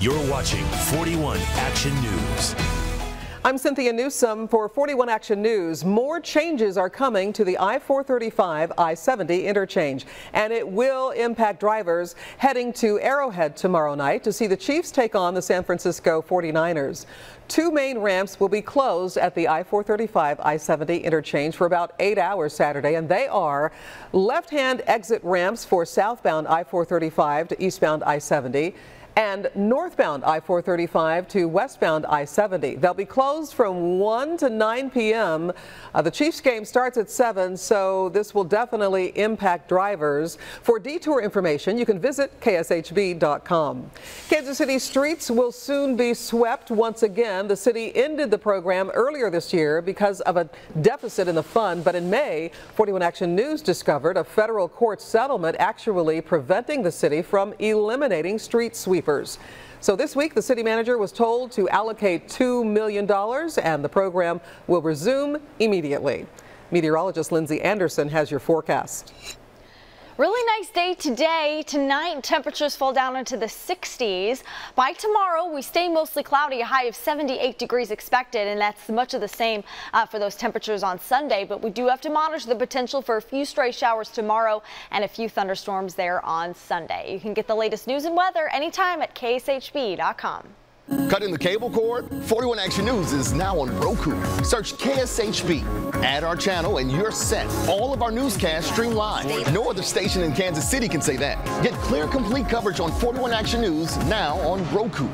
You're watching 41 Action News. I'm Cynthia Newsom for 41 Action News. More changes are coming to the I-435 I-70 interchange, and it will impact drivers heading to Arrowhead tomorrow night to see the Chiefs take on the San Francisco 49ers. Two main ramps will be closed at the I-435 I-70 interchange for about eight hours Saturday, and they are left-hand exit ramps for southbound I-435 to eastbound I-70 and northbound I-435 to westbound I-70. They'll be closed from 1 to 9 p.m. Uh, the Chiefs game starts at 7, so this will definitely impact drivers. For detour information, you can visit kshb.com. Kansas City streets will soon be swept once again. The city ended the program earlier this year because of a deficit in the fund, but in May, 41 Action News discovered a federal court settlement actually preventing the city from eliminating street sweepers. So this week, the city manager was told to allocate $2 million and the program will resume immediately. Meteorologist Lindsay Anderson has your forecast. Really nice day today. Tonight, temperatures fall down into the 60s. By tomorrow, we stay mostly cloudy, a high of 78 degrees expected, and that's much of the same uh, for those temperatures on Sunday. But we do have to monitor the potential for a few stray showers tomorrow and a few thunderstorms there on Sunday. You can get the latest news and weather anytime at kshb.com. Cutting the cable cord? 41 Action News is now on Roku. Search KSHB. Add our channel and you're set. All of our newscasts stream live. No other station in Kansas City can say that. Get clear, complete coverage on 41 Action News now on Roku.